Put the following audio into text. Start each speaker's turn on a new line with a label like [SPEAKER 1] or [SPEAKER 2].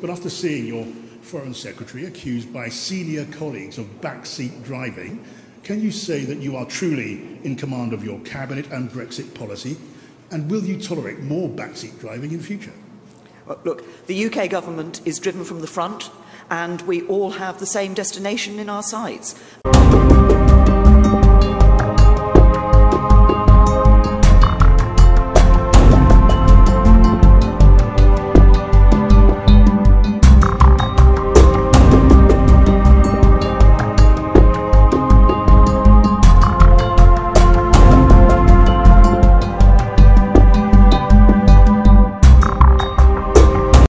[SPEAKER 1] But after seeing your Foreign Secretary accused by senior colleagues of backseat driving, can you say that you are truly in command of your cabinet and Brexit policy? And will you tolerate more backseat driving in future?
[SPEAKER 2] Well, look, the UK government is driven from the front and we all have the same destination in our sights.